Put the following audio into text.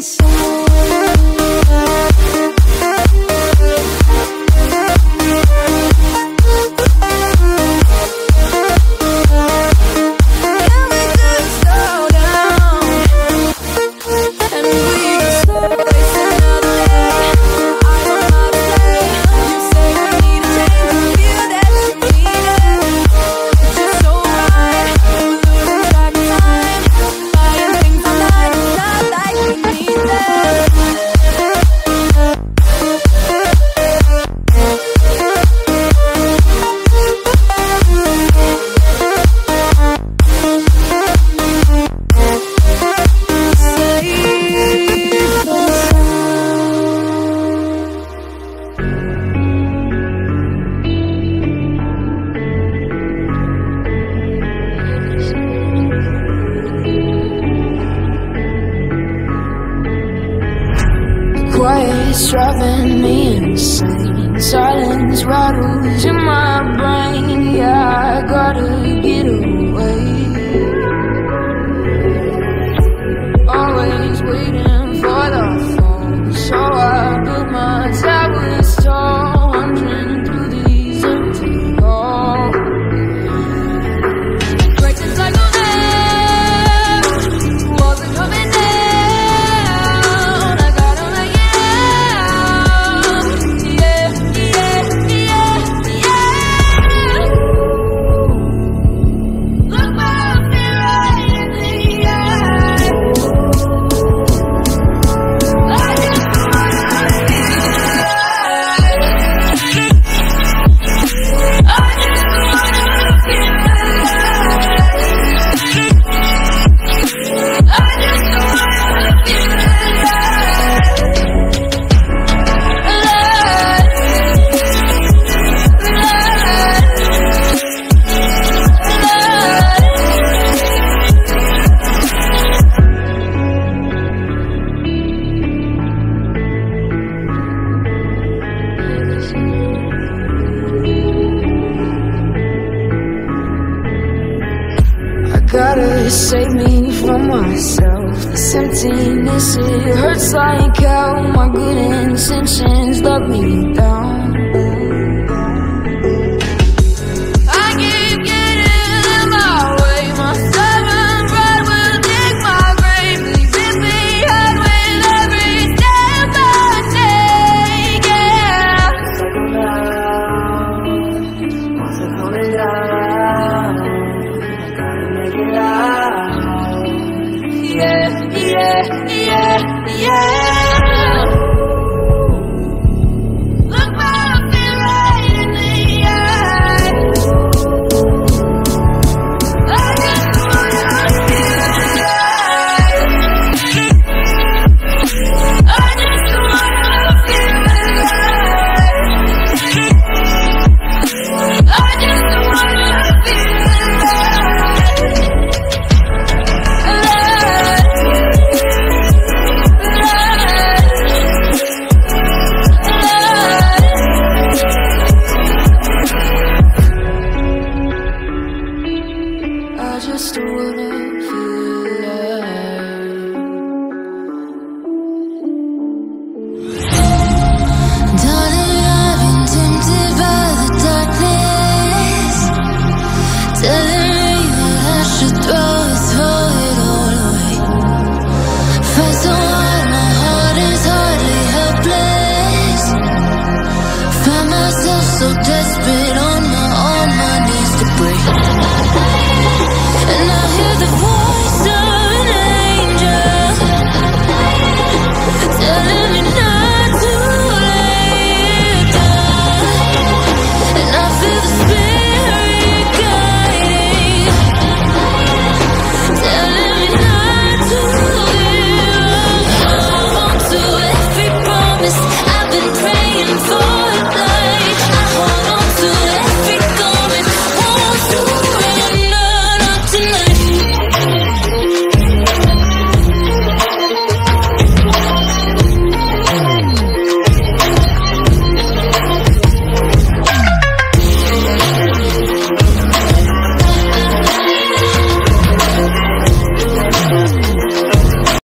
safe Quiet's driving me insane. Silence rattles in my brain. Yeah, I gotta get away. Gotta save me from myself. This emptiness, it hurts like hell My good intentions let me down